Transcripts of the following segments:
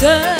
때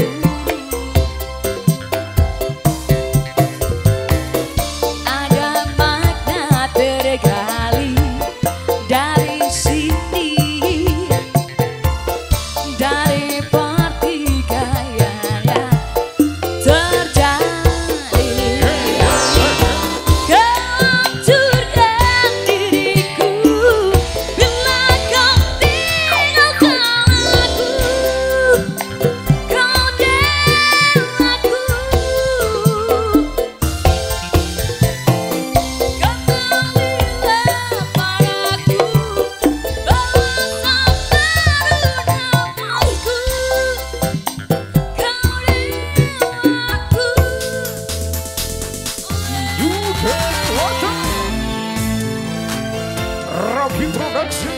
Production.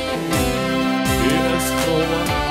Yes,